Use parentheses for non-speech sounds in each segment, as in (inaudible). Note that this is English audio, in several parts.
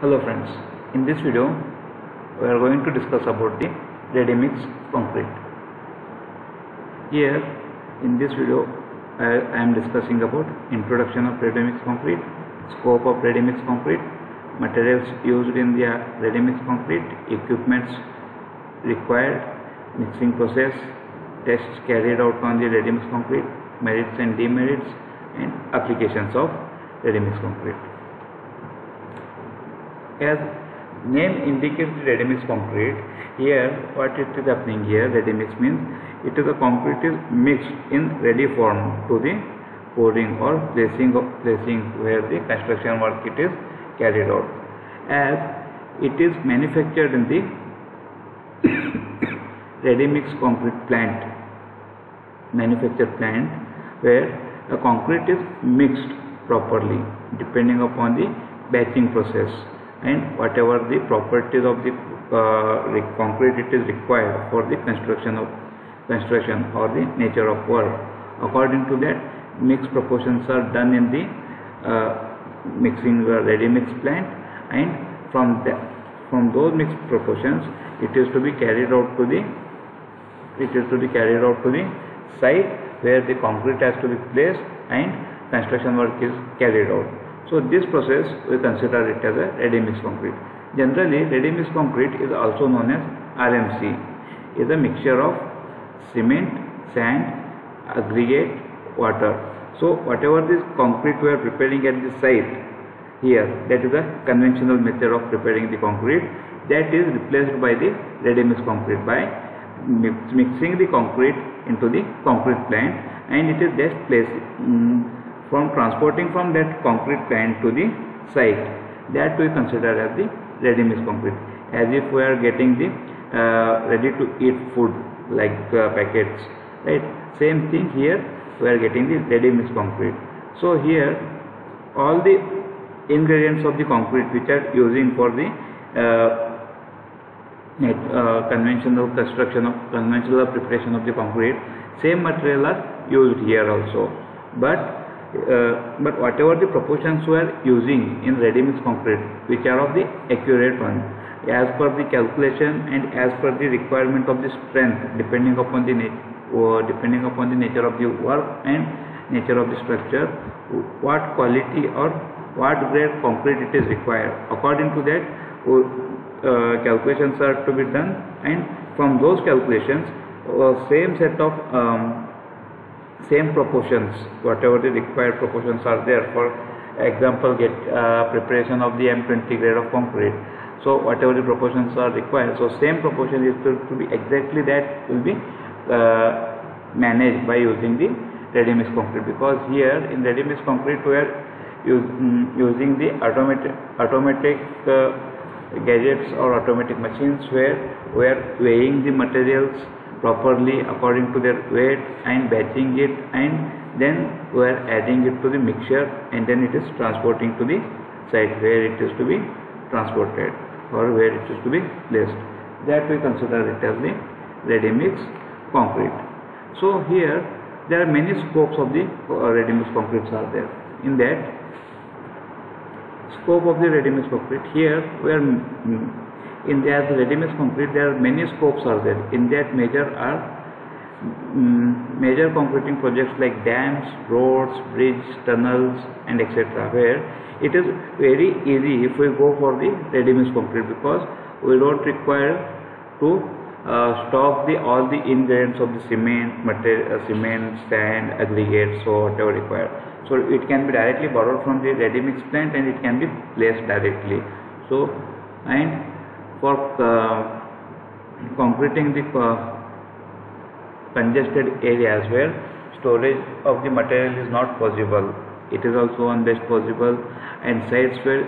Hello friends, in this video we are going to discuss about the ready mix concrete. Here in this video I, I am discussing about introduction of ready mix concrete, scope of ready mix concrete, materials used in the uh, ready mix concrete, equipments required, mixing process, tests carried out on the ready mix concrete, merits and demerits and applications of ready mix concrete. As name indicates ready mix concrete, here what it is happening here, ready mix means it is a concrete is mixed in ready form to the pouring or placing of placing where the construction work it is carried out. As it is manufactured in the (coughs) ready mix concrete plant, manufactured plant where the concrete is mixed properly depending upon the batching process and whatever the properties of the uh, concrete it is required for the construction of construction or the nature of work. According to that mixed proportions are done in the uh, mixing uh, ready mix plant and from that from those mixed proportions it is to be carried out to the it is to be carried out to the site where the concrete has to be placed and construction work is carried out so this process we consider it as a ready mix concrete. Generally ready mix concrete is also known as RMC is a mixture of cement, sand, aggregate, water. So whatever this concrete we are preparing at the site here that is a conventional method of preparing the concrete that is replaced by the ready mix concrete by mixing the concrete into the concrete plant and it is just placed um, from transporting from that concrete plant to the site. That we consider as the ready mix concrete. As if we are getting the uh, ready to eat food like uh, packets right? Same thing here we are getting the ready mix concrete. So here all the ingredients of the concrete which are using for the uh, uh, conventional construction of conventional preparation of the concrete same material are used here also. But uh, but whatever the proportions we are using in ready mix concrete which are of the accurate one as per the calculation and as per the requirement of the strength depending upon the uh, depending upon the nature of the work and nature of the structure what quality or what grade concrete it is required. According to that uh, calculations are to be done and from those calculations uh, same set of um, same proportions whatever the required proportions are there. For example get uh, preparation of the M20 grade of concrete. So whatever the proportions are required. So same proportion is to, to be exactly that will be uh, managed by using the ready mix concrete. Because here in ready mix concrete we are um, using the automatic automatic uh, gadgets or automatic machines where we are weighing the materials properly according to their weight and batching it and then we are adding it to the mixture and then it is transporting to the site where it is to be transported or where it is to be placed. That we consider it as the ready mix concrete. So here there are many scopes of the uh, ready mix concretes are there. In that scope of the ready mix concrete here we are in the ready-mix concrete there are many scopes are there. In that major are um, major concreting projects like dams roads bridges tunnels and etc where it is very easy if we go for the ready-mix concrete because we don't require to uh, stock the all the ingredients of the cement material uh, cement sand aggregates so whatever required. So it can be directly borrowed from the ready mix plant and it can be placed directly. So and for uh, concreting the uh, congested areas where storage of the material is not possible. It is also one best possible and sites where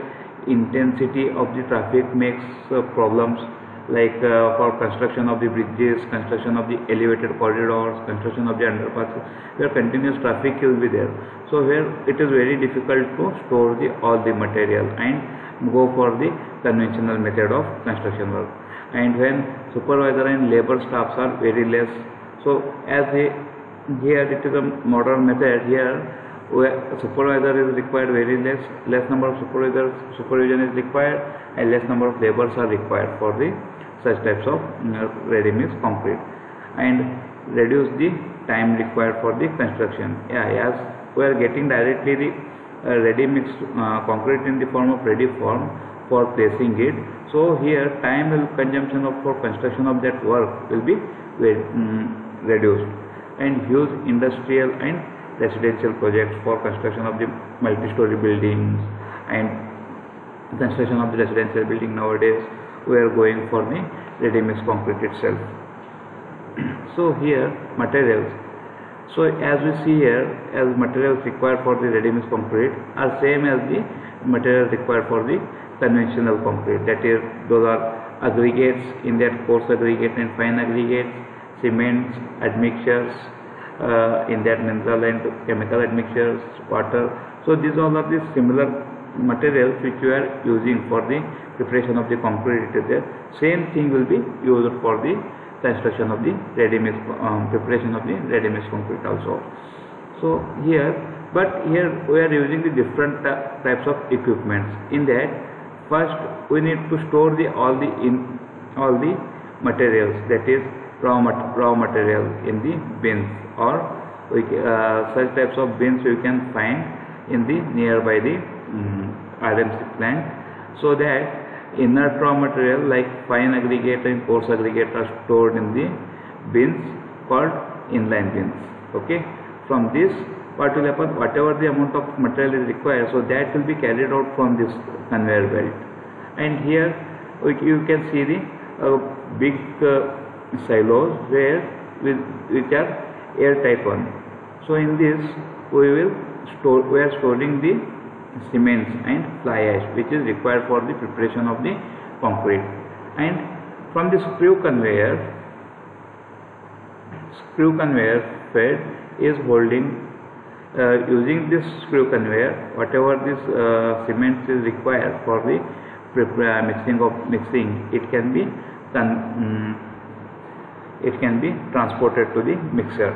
intensity of the traffic makes uh, problems like uh, for construction of the bridges construction of the elevated corridors construction of the underpasses where continuous traffic will be there. So where it is very difficult to store the all the material. And go for the conventional method of construction work. And when supervisor and labor staffs are very less so as a, here it is a modern method here where supervisor is required very less less number of supervisors supervision is required and less number of laborers are required for the such types of ready mix concrete and reduce the time required for the construction. Yeah as we are getting directly the ready mixed uh, concrete in the form of ready form for placing it. So here time will consumption of for construction of that work will be um, reduced. And huge industrial and residential projects for construction of the multi-story buildings and construction of the residential building nowadays we are going for the ready-mix concrete itself. (clears throat) So here materials so as we see here as materials required for the ready-mix concrete are same as the materials required for the conventional concrete that is those are aggregates in that coarse aggregate and fine aggregates cements admixtures uh, in that mineral and chemical admixtures, water. So these all are the similar materials which you are using for the preparation of the concrete there. Same thing will be used for the construction of the ready-mix um, preparation of the ready-mix concrete also. So here, but here we are using the different types of equipments. In that, first we need to store the all the in all the materials that is raw, mat raw material in the bins or we, uh, such types of bins you can find in the nearby the um, RMC plant so that inert raw material like fine aggregate and coarse aggregate are stored in the bins called inline bins okay from this what will happen whatever the amount of material is required so that will be carried out from this conveyor belt and here you can see the uh, big uh, silos where with, which are airtight one. So in this we will store we are storing the cements and fly ash which is required for the preparation of the concrete and from the screw conveyor screw conveyor bed is holding uh, using this screw conveyor whatever this uh, cement is required for the mixing of mixing it can be um, it can be transported to the mixer.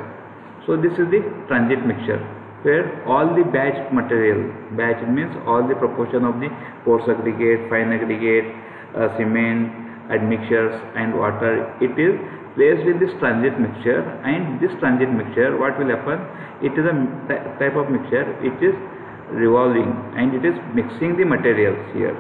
So this is the transit mixture where all the batch material, batch means all the proportion of the coarse aggregate, fine aggregate, uh, cement, admixtures and water, it is placed in this transit mixture and this transit mixture what will happen, it is a type of mixture it is revolving and it is mixing the materials here.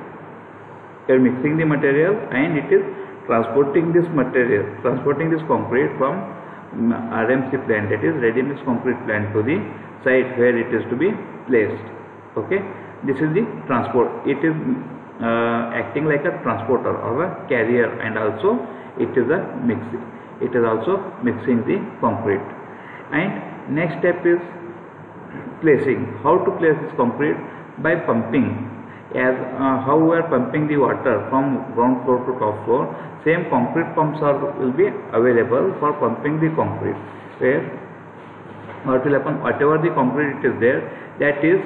You are mixing the material and it is transporting this material, transporting this concrete from RMC plant that is ready mix concrete plant to the site where it is to be placed. Okay, this is the transport. It is uh, acting like a transporter or a carrier and also it is a mixing. It is also mixing the concrete. And next step is placing. How to place this concrete? By pumping as uh, how we are pumping the water from ground floor to top floor same concrete pumps are will be available for pumping the concrete where what will happen whatever the concrete is there that is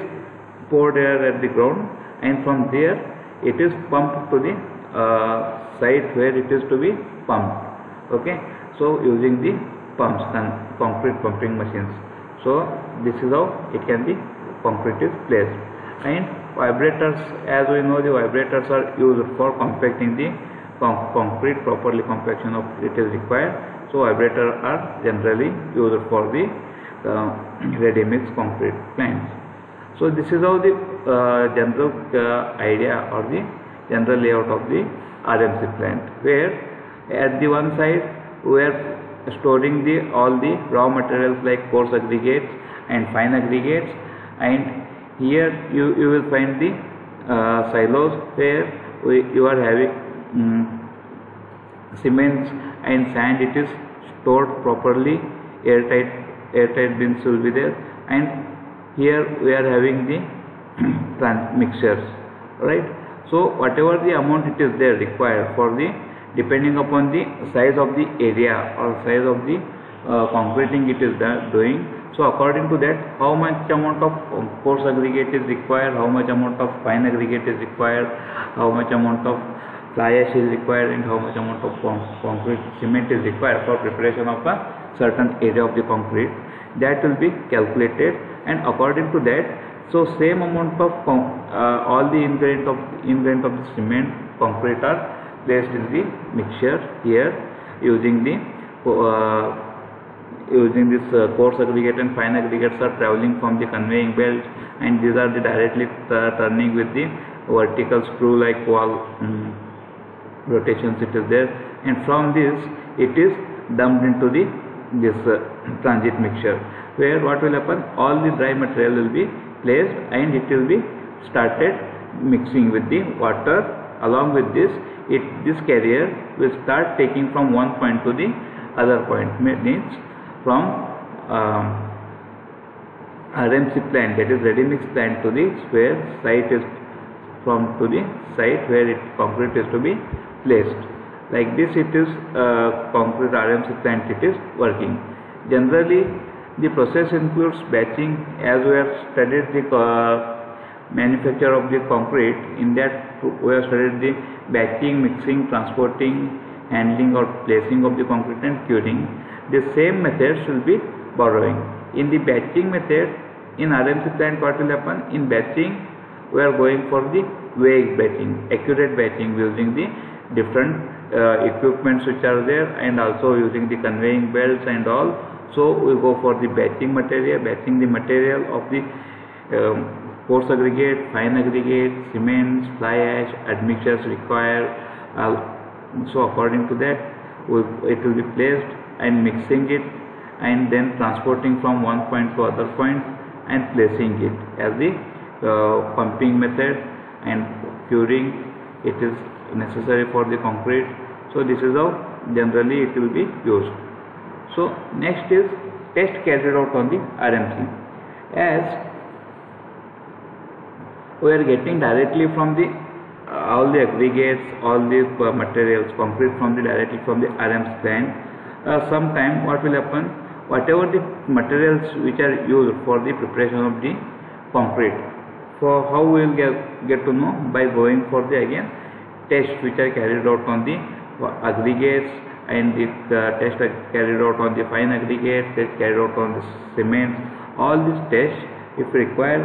poured air at the ground and from there it is pumped to the uh, site where it is to be pumped okay? So using the pumps and concrete pumping machines. So this is how it can be concrete is placed. And vibrators as we know the vibrators are used for compacting the concrete properly compaction of it is required. So vibrator are generally used for the uh, (clears throat) ready mix concrete plants so this is how the uh, general uh, idea or the general layout of the RMC plant where at the one side we are storing the all the raw materials like coarse aggregates and fine aggregates and here you, you will find the uh, silos where we, you are having um, cements and sand. It is stored properly. Airtight airtight bins will be there. And here we are having the (clears throat) plant mixtures right? So whatever the amount it is there required for the depending upon the size of the area or size of the uh, concreting it is doing so according to that, how much amount of coarse aggregate is required, how much amount of fine aggregate is required, how much amount of fly ash is required and how much amount of concrete cement is required for preparation of a certain area of the concrete. That will be calculated. And according to that so same amount of uh, all the ingredient of ingredient of the cement concrete are placed in the mixture here using the uh, using this uh, coarse aggregate and fine aggregates are traveling from the conveying belt and these are the directly turning with the vertical screw like wall um, rotations it is there. And from this it is dumped into the this uh, (clears throat) transit mixture where what will happen? All the dry material will be placed and it will be started mixing with the water. Along with this it this carrier will start taking from one point to the other point. Means from um, RMC plant that is ready mix plant to the site is from to the site where it concrete is to be placed. Like this it is uh, concrete RMC plant it is working. Generally the process includes batching as we have studied the uh, manufacture of the concrete. In that we have studied the batching mixing transporting handling or placing of the concrete and curing the same methods will be borrowing in the batching method in RMC plant what will happen in batching we are going for the weigh batching accurate batching using the different uh, equipments which are there and also using the conveying belts and all so we go for the batching material batching the material of the um, coarse aggregate, fine aggregate, cements, fly ash, admixtures required. Uh, so according to that, it will be placed and mixing it and then transporting from one point to other point and placing it as the uh, pumping method and curing. It is necessary for the concrete. So this is how generally it will be used. So next is test carried out on the RMC as we are getting directly from the uh, all the aggregates, all the uh, materials, concrete from the directly from the RMC plant. Uh, sometime what will happen? Whatever the materials which are used for the preparation of the concrete, for how we will get, get to know by going for the again tests which are carried out on the aggregates and the uh, test carried out on the fine aggregates, test carried out on the cement. All these tests, if required,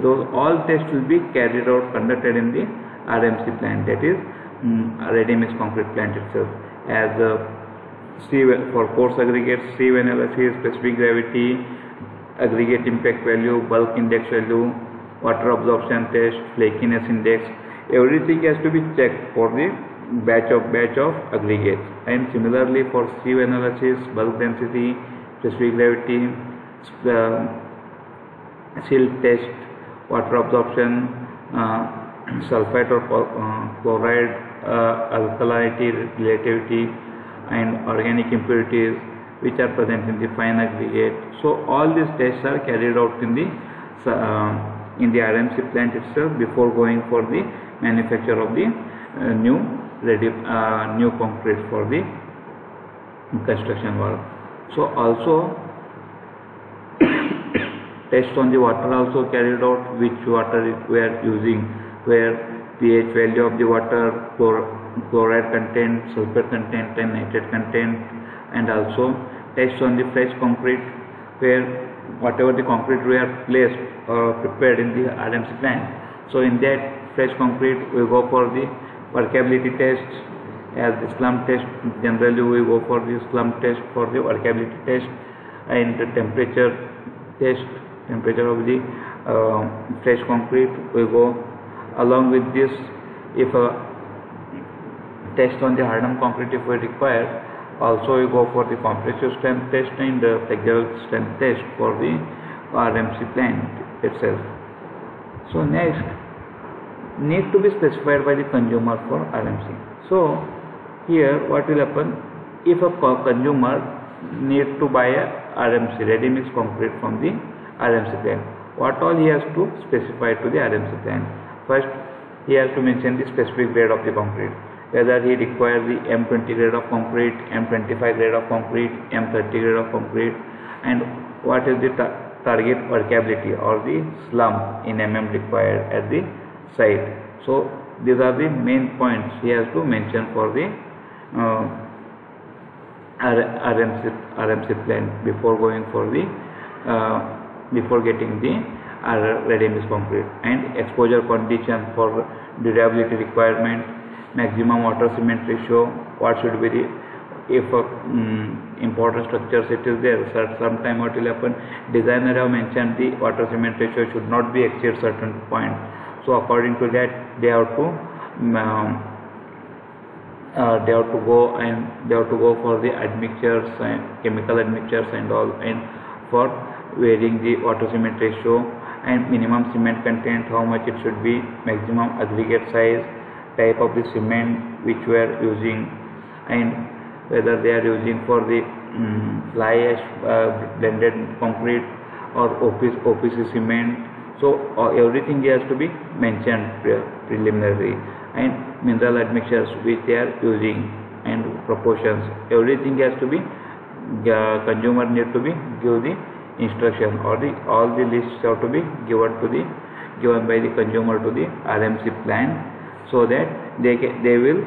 those all tests will be carried out conducted in the RMC plant that is um, ready mix concrete plant itself as uh, for coarse aggregates sieve analysis specific gravity aggregate impact value bulk index value water absorption test flakiness index everything has to be checked for the batch of batch of aggregates and similarly for sieve analysis bulk density specific gravity uh, silt test water absorption, uh, sulfite or uh, chloride, uh, alkalinity, relativity and organic impurities which are present in the fine aggregate. So all these tests are carried out in the uh, in the RMC plant itself before going for the manufacture of the uh, new ready uh, new concrete for the construction work. So also (coughs) Test on the water also carried out which water we are using where pH value of the water, chloride content, sulfur content and nitrate content and also test on the fresh concrete where whatever the concrete we are placed or prepared in the RMC plant. So in that fresh concrete we go for the workability test as the slump test generally we go for the slump test for the workability test and the temperature test temperature of the uh, fresh concrete we go along with this if a test on the hardened concrete if we require also we go for the compressive strength test and the flexural strength test for the RMC plant itself so next need to be specified by the consumer for RMC so here what will happen if a consumer need to buy a RMC ready mix concrete from the RMC plant. What all he has to specify to the RMC plant. First, he has to mention the specific grade of the concrete. Whether he requires the M20 grade of concrete, M25 grade of concrete, M30 grade of concrete, and what is the target workability or the slump in mm required at the site. So these are the main points he has to mention for the uh, RMC, RMC plant before going for the uh, before getting the uh, ready mix concrete and exposure condition for durability requirement maximum water cement ratio what should be the if uh, um, important structures it is there. So sometime what will happen designer have mentioned the water cement ratio should not be exceed certain point. So according to that they have to um, uh, they have to go and they have to go for the admixtures and chemical admixtures and all and for varying the water cement ratio and minimum cement content how much it should be maximum aggregate size type of the cement which we are using and whether they are using for the um, fly ash uh, blended concrete or OPC, cement. So uh, everything has to be mentioned pre preliminary and mineral admixtures which they are using and proportions. Everything has to be uh, consumer need to be give the instruction or the all the lists have to be given to the given by the consumer to the RMC plan so that they can, they will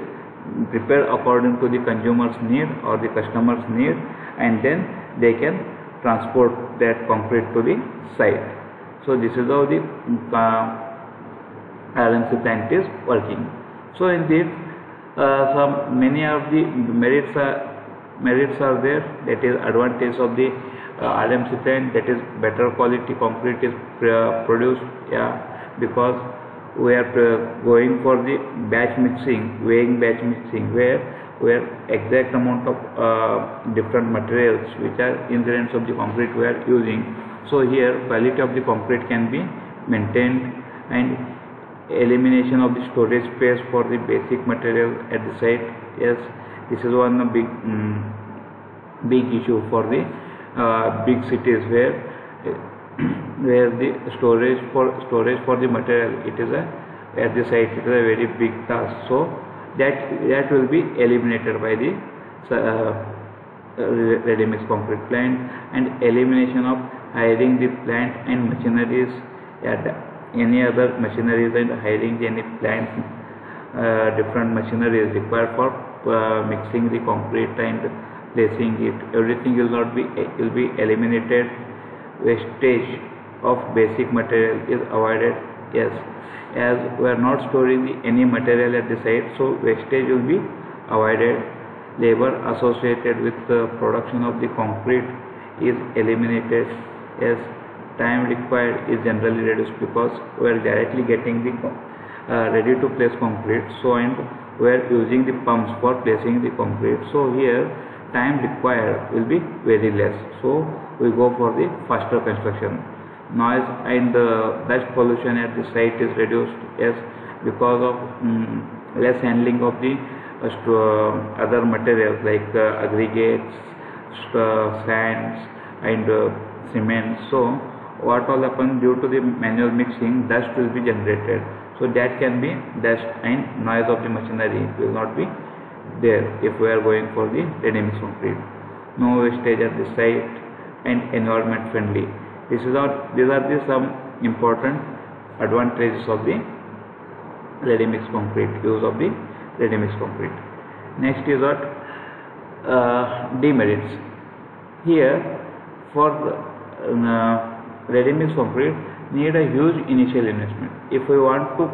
prepare according to the consumer's need or the customer's need and then they can transport that concrete to the site so this is how the uh, RMC plant is working. So in this, uh, some many of the merits are merits are there. That is advantage of the uh, plant. That is better quality concrete is produced. Yeah, because we are going for the batch mixing, weighing batch mixing, where where exact amount of uh, different materials which are ingredients of the concrete we are using. So here quality of the concrete can be maintained and elimination of the storage space for the basic material at the site yes this is one big um, big issue for the uh, big cities where where the storage for storage for the material it is a at the site it is a very big task. So that that will be eliminated by the uh, ready mix concrete plant and elimination of hiring the plant and machineries at any other machineries and hiring any plant uh, different machinery is required for uh, mixing the concrete and placing it. Everything will not be will be eliminated. Wastage of basic material is avoided yes. As we are not storing any material at the site so wastage will be avoided. Labor associated with the production of the concrete is eliminated yes. Time required is generally reduced because we are directly getting the uh, ready to place concrete. So and we are using the pumps for placing the concrete. So here time required will be very less. So we go for the faster construction. Noise and the dust pollution at the site is reduced yes because of um, less handling of the uh, other materials like uh, aggregates uh, sands and uh, cement. So what all happen due to the manual mixing dust will be generated. So that can be dust and noise of the machinery will not be there. If we are going for the ready mix concrete no wastage at the site and environment friendly. This is not these are the some important advantages of the ready mix concrete use of the ready mix concrete. Next is what? Uh, demerits. Here for uh, ready-mix concrete need a huge initial investment. If we want to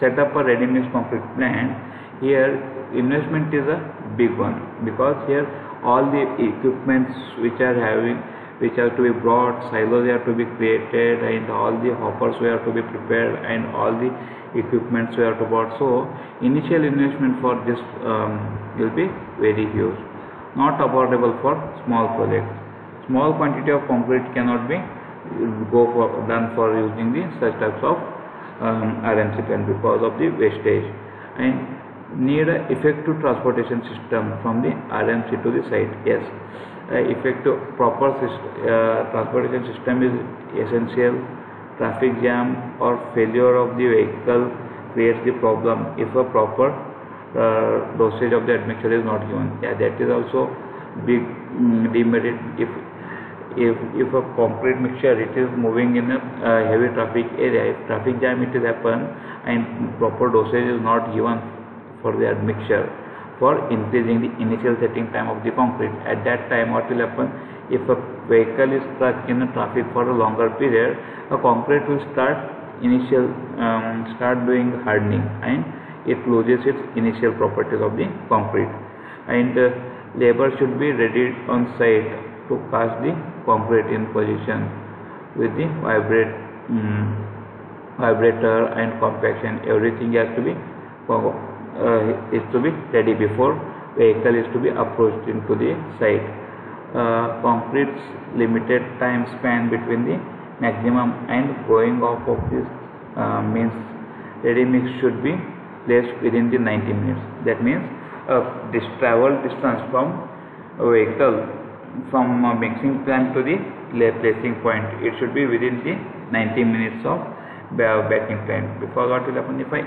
set up a ready-mix concrete plant, here investment is a big one because here all the equipments which are having which have to be brought, silos are to be created and all the hoppers we have to be prepared and all the equipments we have to be bought. So initial investment for this um, will be very huge, not affordable for small projects. Small quantity of concrete cannot be go for done for using the such types of um, RMC pen because of the wastage and need a effective transportation system from the RMC to the site yes. Uh, effective proper system, uh, transportation system is essential. Traffic jam or failure of the vehicle creates the problem. If a proper uh, dosage of the admixture is not given yeah that is also big um, demerit if if if a concrete mixture it is moving in a uh, heavy traffic area if traffic jam it is happen and proper dosage is not given for the admixture for increasing the initial setting time of the concrete. At that time what will happen? If a vehicle is stuck in a traffic for a longer period a concrete will start initial um, start doing hardening and it loses its initial properties of the concrete. And uh, labor should be ready on site to cast the concrete in position with the vibrate um, vibrator and compaction. Everything has to be is to be ready before vehicle is to be approached into the site. Uh, concrete's limited time span between the maximum and going off of this uh, means ready mix should be placed within the 90 minutes. That means uh, this travel distance from vehicle from a mixing plant to the placing point it should be within the 90 minutes of batching plant before what will happen if I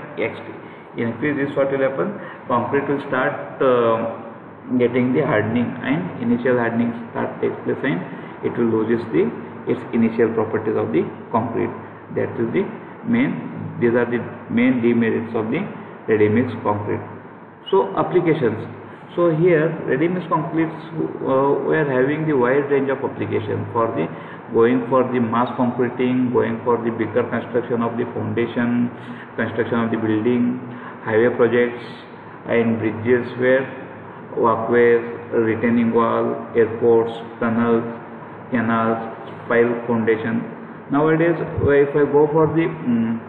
increase this what will happen concrete will start uh, getting the hardening and initial hardening start takes place and it will loses the its initial properties of the concrete. That is the main these are the main demerits of the ready mix concrete. So applications. So here ready mix concretes uh, we are having the wide range of application for the going for the mass concreting going for the bigger construction of the foundation construction of the building highway projects and bridges where walkways, retaining wall, airports, tunnels, canals, spire foundation. Nowadays, if I go for the um,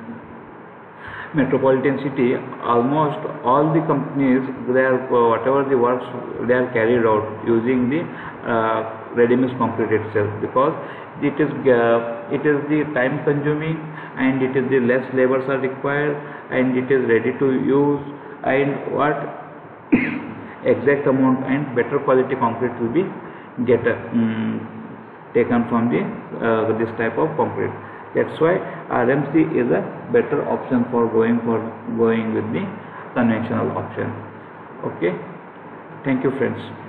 metropolitan city, almost all the companies, they are uh, whatever the works they are carried out using the uh, ready-mix concrete itself because it is uh, it is the time consuming and it is the less labors are required and it is ready to use and what (coughs) exact amount and better quality concrete will be get um, taken from the uh, this type of concrete. That's why RMC is a better option for going for going with the conventional option. Okay? Thank you friends